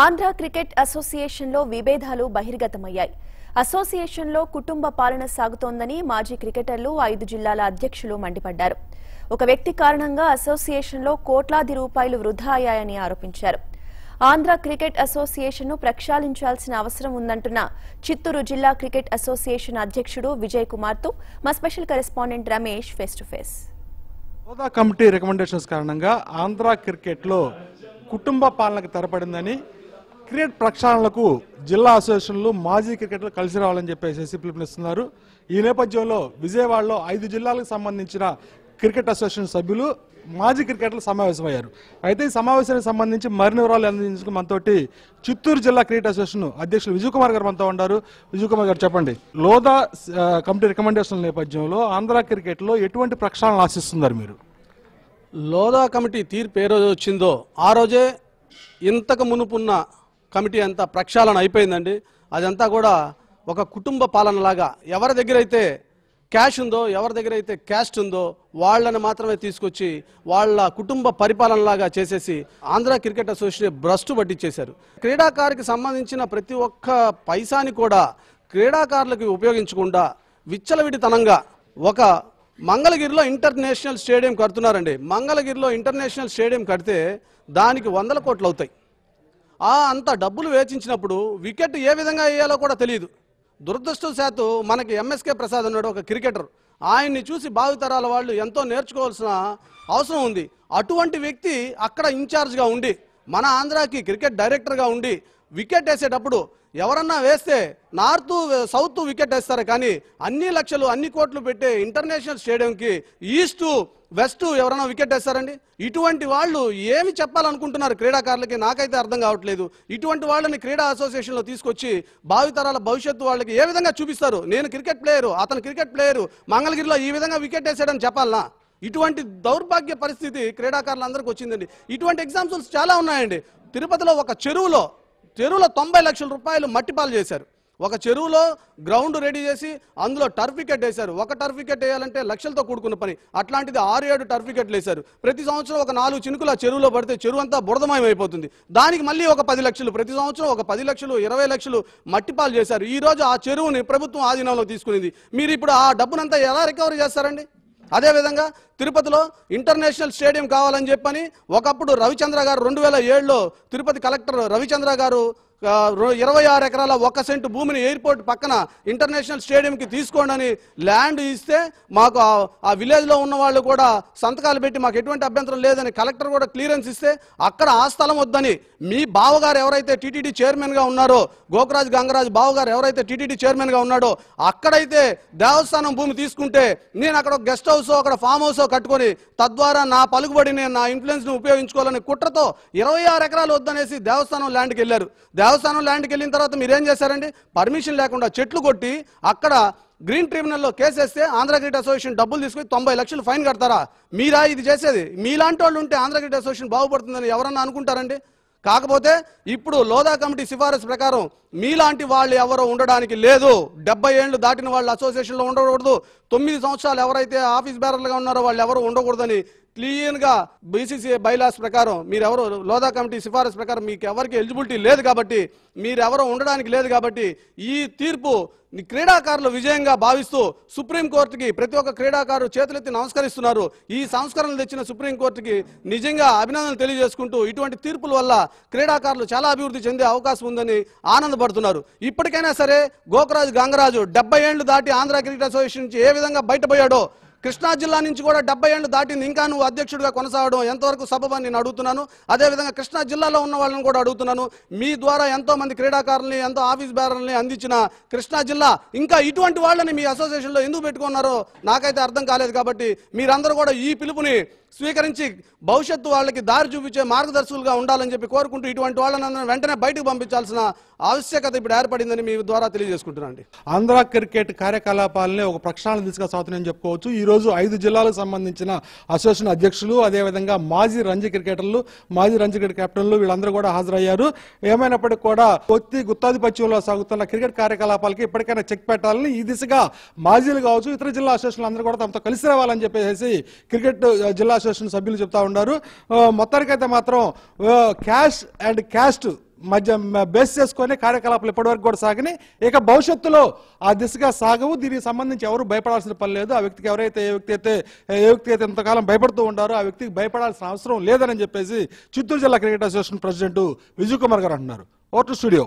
Andhra cricket అసోసియేషన్లో విభేదాలు బహిర్గతమయ్యాయి. అసోసియేషన్లో కుటుంబ పాలన సాగుతోందని మాజీ క్రికెటర్లు ఐదు జిల్లాల అధ్యక్షులు మండిపడ్డారు. ఒక వ్యక్తి కారణంగా అసోసియేషన్లో కోట్లాది రూపాయలు వృధా అయ్యాయని ఆరోపించారు. ఆంధ్ర క్రికెట్ అసోసియేషన్ను ప్రక్షాళించాల్సిన అవసరం ఉందంటున్న చిత్తూరు జిల్లా క్రికెట్ అసోసియేషన్ అధ్యక్షుడు విజయ్ కుమార్తో మా special correspondent Ramesh face to face. హోదా కమిటీ రికమెండేషన్స్ కారణంగా ఆంధ్ర క్రికెట్లో కుటుంబ పాలనకు తెరపడిందని క్రికెట్ ప్రక్షాళనకు జిల్లా అసోసియేషన్లు మాజీ క్రికెటర్లు కలిసి రావాలని చెప్పేసి పిలుపునిస్తున్నారు. ఈ నేపథ్యంలో విజయవాడలో ఐదు జిల్లాలకు సంబంధించిన క్రికెట్ అసోసియేషన్ సభ్యులు మాజీ క్రికెటర్లు సమావేశమయ్యారు. అయితే ఈ సమావేశానికి సంబంధించి మరిన్ని వివరాలు అందించుకు మనతోటి చిత్తూరు జిల్లా క్రికెట్ అసోసియేషన్ అధ్యక్షులు విజయ్ కుమార్ గారు మనతో ఉన్నారు. విజయ్ కుమార్ గారు చెప్పండి. లోదా కమిటీ రికమెండేషన్ నేపథ్యంలో ఆంధ్ర క్రికెట్లో ఎటువంటి ప్రక్షాళన ఆశిస్తున్నారు మీరు? లోదా కమిటీ తీర్పు ఏ రోజు వచ్చిందో ఆ రోజే ఇంతకు మునుపున్న కమిటీ అంతా ప్రక్షాళన అయిపోయిందండి. అదంతా కూడా ఒక కుటుంబ పాలనలాగా ఎవరి దగ్గర అయితే క్యాష్ ఉందో ఎవరి దగ్గర అయితే క్యాస్ట్ ఉందో వాళ్ళని మాత్రమే తీసుకొచ్చి వాళ్ళ కుటుంబ పరిపాలనలాగా చేసేసి ఆంధ్ర క్రికెట్ అసోసియేషన్ భ్రష్టు పట్టించేశారు. క్రీడాకారుకి సంబంధించిన ప్రతి ఒక్క పైసాని కూడా క్రీడాకారులకు ఉపయోగించకుండా విచ్చలవిడితనంగా ఒక మంగళగిరిలో ఇంటర్నేషనల్ స్టేడియం కడుతున్నారండి. మంగళగిరిలో ఇంటర్నేషనల్ స్టేడియం కడితే దానికి వందల కోట్లు అవుతాయి. అంత డబ్బులు వేచించినప్పుడు వికెట్ ఏ విధంగా వేయాలో కూడా తెలియదు. దురదృష్టవశాత్తు మనకి ఎంఎస్కే ప్రసాద్ అన్నాడు ఒక క్రికెటర్. ఆయన్ని చూసి భావితరాల వాళ్ళు ఎంతో నేర్చుకోవాల్సిన అవసరం ఉంది. అటువంటి వ్యక్తి అక్కడ ఇన్ఛార్జ్గా ఉండి మన ఆంధ్రాకి క్రికెట్ డైరెక్టర్గా ఉండి వికెట్ వేసేటప్పుడు ఎవరన్నా వేస్తే నార్త్ సౌత్ వికెట్ వేస్తారు. కానీ అన్ని లక్షలు అన్ని కోట్లు పెట్టే ఇంటర్నేషనల్ స్టేడియంకి ఈస్ట్ వెస్ట్ ఎవరైనా వికెట్ వేస్తారండి? ఇటువంటి వాళ్ళు ఏమి చెప్పాలనుకుంటున్నారు క్రీడాకారులకి? నాకైతే అర్థం కావట్లేదు. ఇటువంటి వాళ్ళని క్రీడా అసోసియేషన్లో తీసుకొచ్చి భావితరాల భవిష్యత్తు వాళ్ళకి ఏ విధంగా చూపిస్తారు? నేను క్రికెట్ ప్లేయరు అతను క్రికెట్ ప్లేయరు మంగళగిరిలో ఈ విధంగా వికెట్ వేసాడని చెప్పాలనా? ఇటువంటి దౌర్భాగ్య పరిస్థితి క్రీడాకారులందరికీ వచ్చిందండి. ఇటువంటి ఎగ్జాంపుల్స్ చాలా ఉన్నాయండి. తిరుపతిలో ఒక చెరువులో చెరువులో తొంభై లక్షల రూపాయలు మట్టిపాలు చేశారు. ఒక చెరువులో గ్రౌండ్ రెడీ చేసి అందులో టర్ఫికెట్ వేశారు. ఒక టర్ఫికెట్ వేయాలంటే లక్షలతో కూడుకున్న పని. అట్లాంటిది ఆరు ఏడు టర్ఫికెట్లు వేశారు. ప్రతి సంవత్సరం ఒక నాలుగు చినుకులు ఆ చెరువులో పడితే చెరువు అంతా బురదమయం అయిపోతుంది. దానికి మళ్ళీ ఒక పది లక్షలు ప్రతి సంవత్సరం ఒక పది లక్షలు ఇరవై లక్షలు మట్టిపాలు చేశారు. ఈ రోజు ఆ చెరువుని ప్రభుత్వం ఆధీనంలో తీసుకునేది. మీరు ఇప్పుడు ఆ డబ్బునంతా ఎలా రికవరీ చేస్తారండి? అదేవిధంగా తిరుపతిలో ఇంటర్నేషనల్ స్టేడియం కావాలని చెప్పని ఒకప్పుడు రవిచంద్ర గారు రెండు వేల ఏడులో తిరుపతి కలెక్టర్ రవిచంద్ర గారు ఇరవై ఆరు ఎకరాల ఒక సెంటు భూమిని ఎయిర్పోర్ట్ పక్కన ఇంటర్నేషనల్ స్టేడియంకి తీసుకోండి అని ల్యాండ్ ఇస్తే మాకు ఆ- విలేజ్లో ఉన్న వాళ్ళు కూడా సంతకాలు పెట్టి మాకు ఎటువంటి అభ్యంతరం లేదని కలెక్టర్ కూడా క్లియరెన్స్ ఇస్తే అక్కడ ఆ స్థలం వద్దని మీ బావగారు ఎవరైతే టీటీడీ చైర్మన్గా ఉన్నారో గోకరాజ్ గంగరాజ్ బావగారు ఎవరైతే టీటీడీ చైర్మన్గా ఉన్నాడో అక్కడైతే దేవస్థానం భూమి తీసుకుంటే నేను అక్కడ ఒక గెస్ట్ హౌస్ అక్కడ ఫామ్ హౌస్ కట్టుకొని తద్వారా నా పలుకుబడిని నా ఇన్ఫ్లుయెన్స్ని ఉపయోగించుకోవాలని కుట్రతో ఇరవై ఆరు ఎకరాలు వద్దనేసి దేవస్థానం ల్యాండ్కి వెళ్ళారు. దేవస్థానం ల్యాండ్కి వెళ్ళిన తర్వాత మీరు ఏం చేశారండి? పర్మిషన్ లేకుండా చెట్లు కొట్టి అక్కడ గ్రీన్ ట్రిబ్యునల్లో కేసేస్తే ఆంధ్ర క్రికెట్ అసోసియేషన్ డబ్బులు తీసుకుని తొంభై లక్షలు ఫైన్ కడతారా? మీరా ఇది చేసేది? మీలాంటి వాళ్ళు ఉంటే ఆంధ్ర క్రికెట్ అసోసియేషన్ బాగుపడుతుందని ఎవరన్నా అనుకుంటారండి? కాకపోతే ఇప్పుడు లోదా కమిటీ సిఫారసు ప్రకారం మీలాంటి వాళ్ళు ఎవరో ఉండడానికి లేదు. డెబ్బై ఏళ్ళు దాటిన వాళ్ళు అసోసియేషన్లో ఉండకూడదు. తొమ్మిది సంవత్సరాలు ఎవరైతే ఆఫీస్ బేరర్లుగా ఉన్నారో వాళ్ళు ఎవరు ఉండకూడదని క్లీన్గా బీసీసీఐ బైలాస్ ప్రకారం మీరెవరు లోదా కమిటీ సిఫారసు ప్రకారం మీకు ఎవరికి ఎలిజిబిలిటీ లేదు కాబట్టి మీరెవరో ఉండడానికి లేదు కాబట్టి ఈ తీర్పు ని క్రీడాకారులు విజయంగా భావిస్తూ సుప్రీంకోర్టుకి ప్రతి ఒక్క క్రీడాకారు చేతులెత్తి నమస్కరిస్తున్నారు. ఈ సంస్కరణలు తెచ్చిన సుప్రీంకోర్టుకి నిజంగా అభినందనలు తెలియజేసుకుంటూ ఇటువంటి తీర్పుల వల్ల క్రీడాకారులు చాలా అభివృద్ధి చెందే అవకాశం ఉందని ఆనందపడుతున్నారు. ఇప్పటికైనా సరే గోకరాజు గంగరాజు డెబ్బై ఏళ్ళు దాటి ఆంధ్ర క్రికెట్ అసోసియేషన్ నుంచి ఏ విధంగా బయటపోయాడో కృష్ణా జిల్లా నుంచి కూడా డెబ్బై ఏళ్ళు దాటింది. ఇంకా నువ్వు అధ్యక్షుడిగా కొనసాగడం ఎంతవరకు సబబని నేను అడుగుతున్నాను. అదేవిధంగా కృష్ణా జిల్లాలో ఉన్న వాళ్ళని కూడా అడుగుతున్నాను. మీ ద్వారా ఎంతో మంది క్రీడాకారుల్ని ఎంతో ఆఫీస్ బేరల్ని అందించిన కృష్ణా జిల్లా ఇంకా ఇటువంటి వాళ్ళని మీ అసోసియేషన్లో ఎందుకు పెట్టుకున్నారో నాకైతే అర్థం కాలేదు కాబట్టి మీరందరూ కూడా ఈ పిలుపుని స్వీకరించి భవిష్యత్తు వాళ్ళకి దారి చూపించే మార్గదర్శకులుగా ఉండాలని చెప్పి కోరుకుంటూ ఇటువంటి వాళ్ళని వెంటనే బయటకు పంపించాల్సిన ఆవశ్యకత ఇప్పుడు ఏర్పడిందని మీ ద్వారా తెలియజేసుకుంటున్నాను అండి. ఆంధ్ర క్రికెట్ కార్యకలాపాలని ఒక ప్రక్షాళన దిశగా సాగుతున్నాయని చెప్పుకోవచ్చు. ఈ రోజు ఐదు జిల్లాలకు సంబంధించిన అసోసియేషన్ అధ్యక్షులు అదేవిధంగా మాజీ రంజీ క్రికెటర్లు మాజీ రంజీ క్రికెట్ కెప్టెన్లు వీళ్ళందరూ కూడా హాజరయ్యారు. ఏమైనప్పటికీ కూడా కొత్తి గుత్తాధిపత్యంలో సాగుతున్న క్రికెట్ కార్యకలాపాలకి ఇప్పటికైనా చెక్ పెట్టాలని ఈ దిశగా మాజీలు కావచ్చు ఇతర జిల్లా అసోసియేషన్లు అందరూ కూడా తమతో కలిసి రావాలని చెప్పేసి క్రికెట్ జిల్లా అసోసియేషన్ సభ్యులు చెప్తా ఉన్నారు. మొత్తానికి మొత్తానికైతే మాత్రం క్యాష్ అండ్ క్యాస్ట్ మధ్య బేస్ చేసుకునే కార్యకలాపాలు ఇప్పటివరకు కూడా సాగినాయి. ఇక భవిష్యత్తులో ఆ దిశగా సాగవు. దీనికి సంబంధించి ఎవరు భయపడాల్సిన పని లేదు. ఆ వ్యక్తికి ఎవరైతే ఏ వ్యక్తి అయితే ఏ వ్యక్తి అయితే ఇంతకాలం భయపడుతూ ఉండారో ఆ వ్యక్తికి భయపడాల్సిన అవసరం లేదని చెప్పేసి చిత్తూరు జిల్లా cricket association president Vijay Kumar garu అంటున్నారు. ఓటు స్టూడియో.